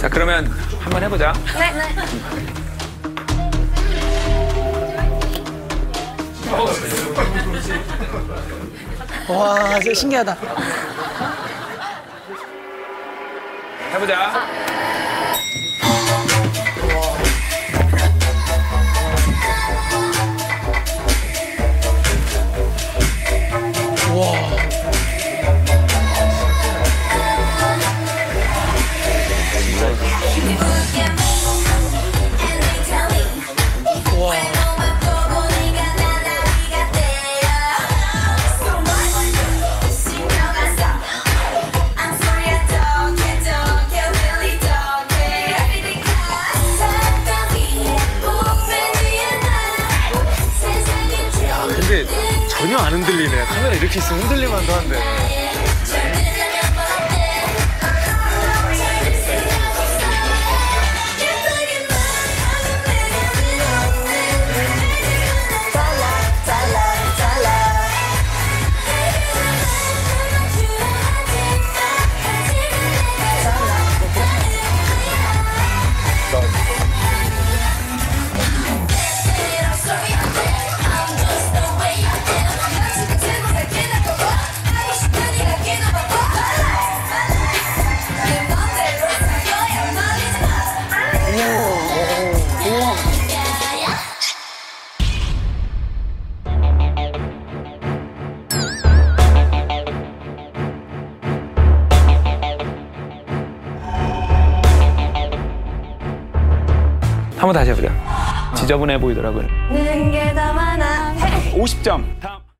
자 그러면 한번 해보자. 네. 와, 진짜 신기하다. 해보자. 전혀 안 흔들리네. 카메라 이렇게 있으면 흔들릴만도 한데. 한번 다시 해보자. 지저분해 보이더라고요. 는게 더 많아. 50점. 다음.